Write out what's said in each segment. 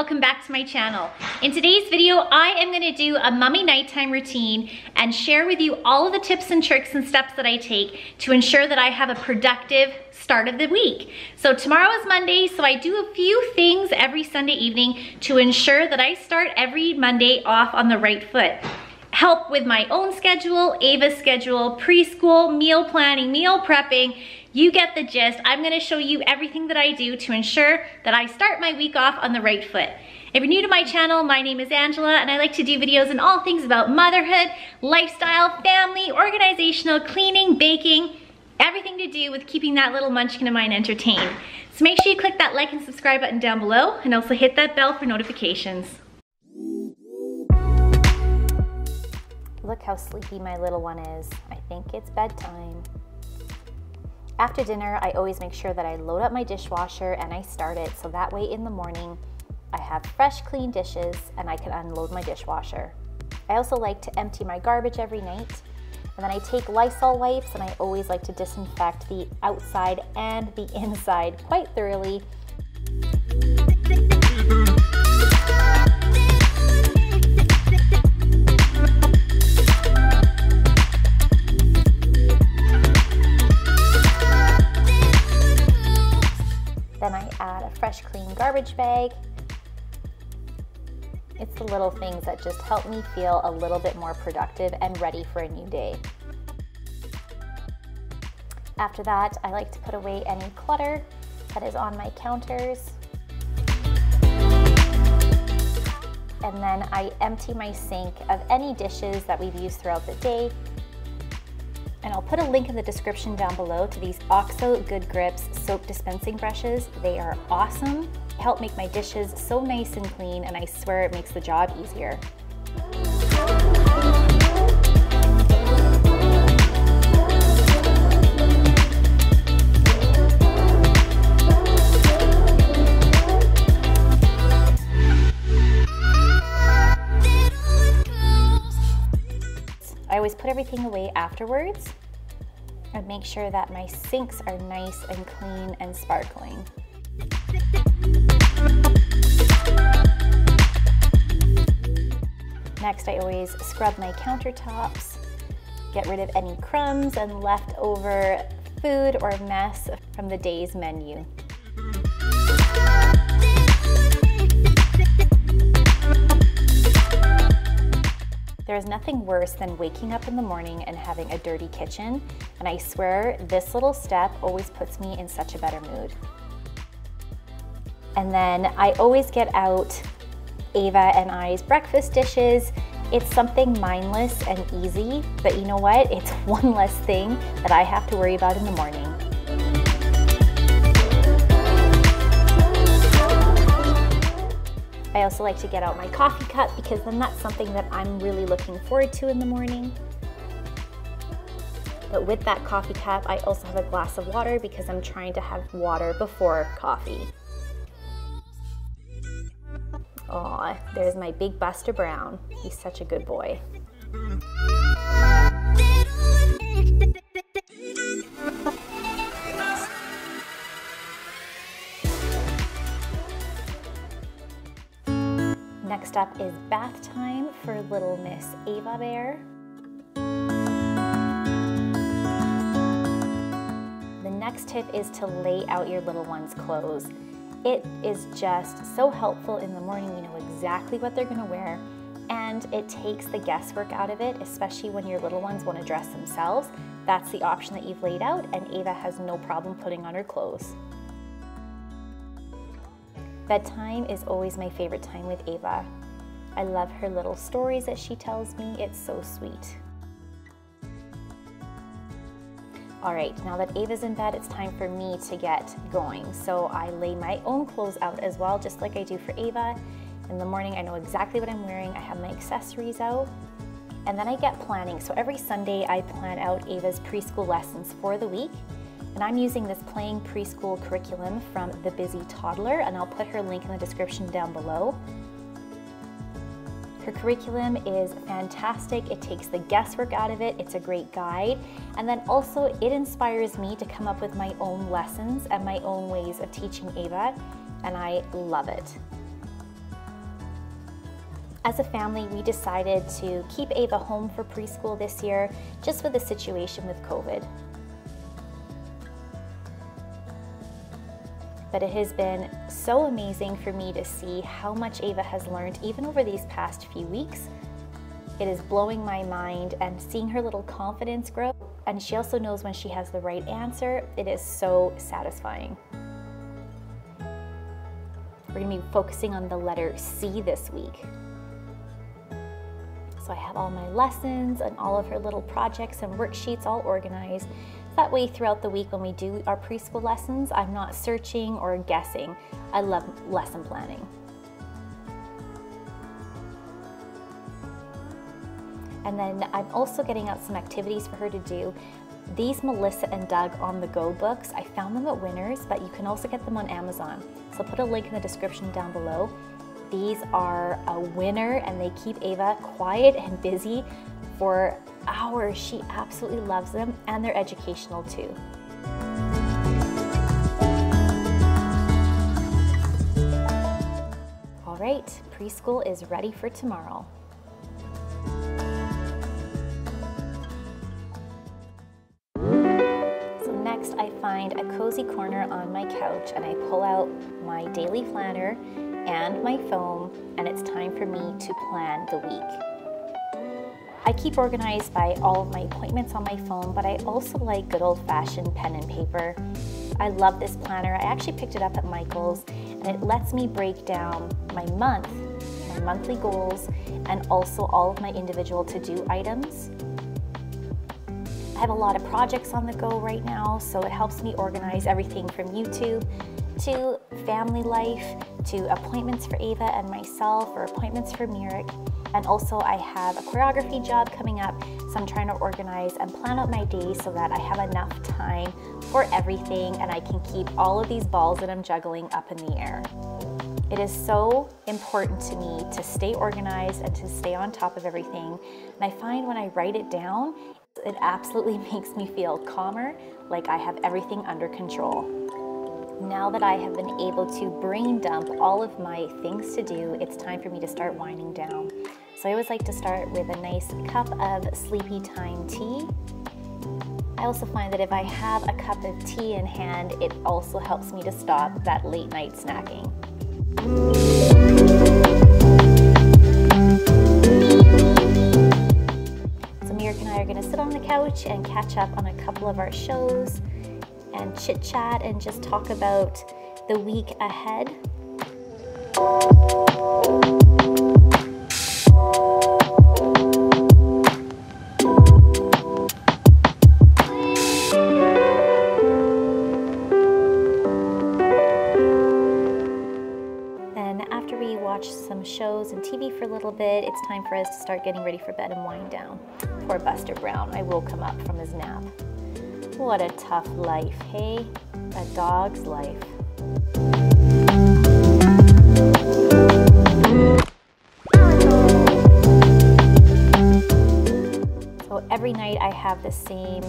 welcome back to my channel. In today's video, I am gonna do a mummy nighttime routine and share with you all of the tips and tricks and steps that I take to ensure that I have a productive start of the week. So tomorrow is Monday, so I do a few things every Sunday evening to ensure that I start every Monday off on the right foot help with my own schedule, Ava's schedule, preschool, meal planning, meal prepping. You get the gist. I'm gonna show you everything that I do to ensure that I start my week off on the right foot. If you're new to my channel, my name is Angela and I like to do videos on all things about motherhood, lifestyle, family, organizational, cleaning, baking, everything to do with keeping that little munchkin of mine entertained. So make sure you click that like and subscribe button down below and also hit that bell for notifications. Look how sleepy my little one is. I think it's bedtime. After dinner, I always make sure that I load up my dishwasher and I start it so that way in the morning I have fresh, clean dishes and I can unload my dishwasher. I also like to empty my garbage every night and then I take Lysol wipes and I always like to disinfect the outside and the inside quite thoroughly. Garbage bag. It's the little things that just help me feel a little bit more productive and ready for a new day. After that, I like to put away any clutter that is on my counters. And then I empty my sink of any dishes that we've used throughout the day and I'll put a link in the description down below to these OXO Good Grips soap dispensing brushes. They are awesome, help make my dishes so nice and clean, and I swear it makes the job easier. I always put everything away afterwards and make sure that my sinks are nice and clean and sparkling. Next, I always scrub my countertops, get rid of any crumbs and leftover food or mess from the day's menu. There is nothing worse than waking up in the morning and having a dirty kitchen, and I swear this little step always puts me in such a better mood. And then I always get out Ava and I's breakfast dishes. It's something mindless and easy, but you know what? It's one less thing that I have to worry about in the morning. I also like to get out my coffee cup because then that's something that I'm really looking forward to in the morning. But with that coffee cup, I also have a glass of water because I'm trying to have water before coffee. Aw, there's my big Buster Brown. He's such a good boy. Next up is bath time for little Miss Ava Bear. The next tip is to lay out your little one's clothes. It is just so helpful in the morning. You know exactly what they're gonna wear and it takes the guesswork out of it, especially when your little ones wanna dress themselves. That's the option that you've laid out and Ava has no problem putting on her clothes. Bedtime is always my favorite time with Ava. I love her little stories that she tells me. It's so sweet. All right, now that Ava's in bed, it's time for me to get going. So I lay my own clothes out as well, just like I do for Ava. In the morning, I know exactly what I'm wearing. I have my accessories out. And then I get planning. So every Sunday, I plan out Ava's preschool lessons for the week. And I'm using this playing preschool curriculum from The Busy Toddler, and I'll put her link in the description down below. Her curriculum is fantastic. It takes the guesswork out of it. It's a great guide. And then also it inspires me to come up with my own lessons and my own ways of teaching Ava, and I love it. As a family, we decided to keep Ava home for preschool this year, just with the situation with COVID. But it has been so amazing for me to see how much Ava has learned even over these past few weeks. It is blowing my mind and seeing her little confidence grow. And she also knows when she has the right answer. It is so satisfying. We're gonna be focusing on the letter C this week. So I have all my lessons and all of her little projects and worksheets all organized. That way throughout the week when we do our preschool lessons, I'm not searching or guessing. I love lesson planning. And then I'm also getting out some activities for her to do. These Melissa and Doug on the go books, I found them at Winners, but you can also get them on Amazon. So I'll put a link in the description down below. These are a winner and they keep Ava quiet and busy for hours. She absolutely loves them and they're educational too. All right, preschool is ready for tomorrow. So next I find a cozy corner on my couch and I pull out my daily planner and my phone and it's time for me to plan the week. I keep organized by all of my appointments on my phone, but I also like good old fashioned pen and paper. I love this planner. I actually picked it up at Michael's and it lets me break down my month, my monthly goals, and also all of my individual to-do items. I have a lot of projects on the go right now, so it helps me organize everything from YouTube to family life, to appointments for Ava and myself, or appointments for Mirik. And also I have a choreography job coming up, so I'm trying to organize and plan out my day so that I have enough time for everything and I can keep all of these balls that I'm juggling up in the air. It is so important to me to stay organized and to stay on top of everything. And I find when I write it down, it absolutely makes me feel calmer, like I have everything under control. Now that I have been able to brain dump all of my things to do, it's time for me to start winding down. So I always like to start with a nice cup of sleepy time tea. I also find that if I have a cup of tea in hand, it also helps me to stop that late night snacking. So Mirik and I are gonna sit on the couch and catch up on a couple of our shows and chit chat and just talk about the week ahead. Then after we watch some shows and TV for a little bit, it's time for us to start getting ready for bed and wind down. Poor Buster Brown, I woke him up from his nap. What a tough life, hey? A dog's life. So every night I have the same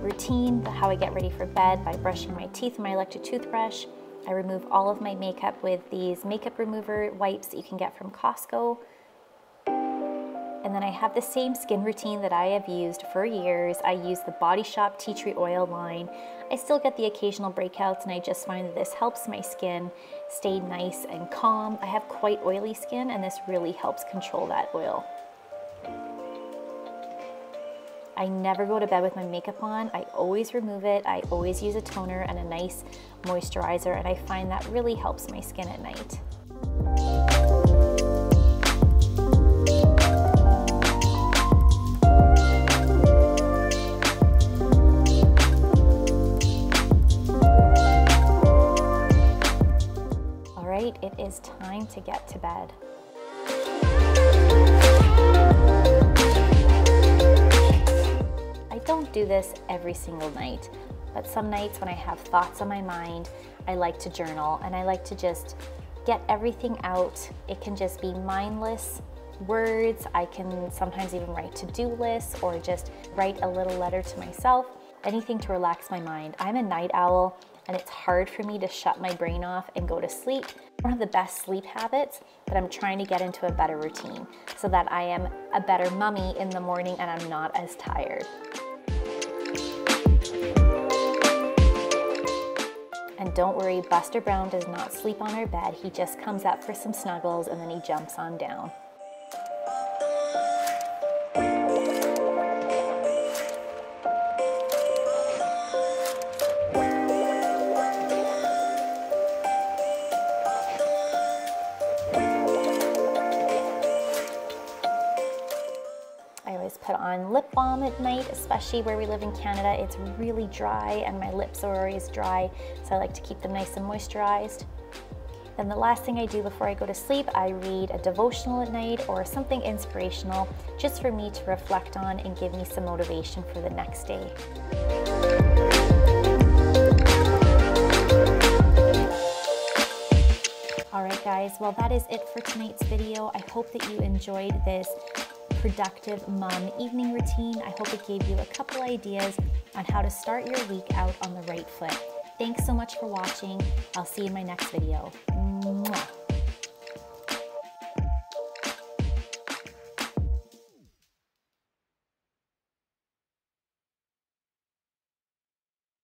routine, how I get ready for bed by brushing my teeth with my electric toothbrush. I remove all of my makeup with these makeup remover wipes that you can get from Costco. And then I have the same skin routine that I have used for years. I use the Body Shop Tea Tree Oil line. I still get the occasional breakouts and I just find that this helps my skin stay nice and calm. I have quite oily skin and this really helps control that oil. I never go to bed with my makeup on. I always remove it. I always use a toner and a nice moisturizer and I find that really helps my skin at night. Is time to get to bed. I don't do this every single night, but some nights when I have thoughts on my mind, I like to journal and I like to just get everything out. It can just be mindless words. I can sometimes even write to-do lists or just write a little letter to myself, anything to relax my mind. I'm a night owl and it's hard for me to shut my brain off and go to sleep. Don't have the best sleep habits, but I'm trying to get into a better routine so that I am a better mummy in the morning and I'm not as tired. And don't worry, Buster Brown does not sleep on our bed. He just comes up for some snuggles and then he jumps on down. Balm at night, especially where we live in Canada. It's really dry and my lips are always dry, so I like to keep them nice and moisturized. Then the last thing I do before I go to sleep, I read a devotional at night or something inspirational just for me to reflect on and give me some motivation for the next day. All right guys, well that is it for tonight's video. I hope that you enjoyed this productive mom evening routine. I hope it gave you a couple ideas on how to start your week out on the right foot. Thanks so much for watching. I'll see you in my next video.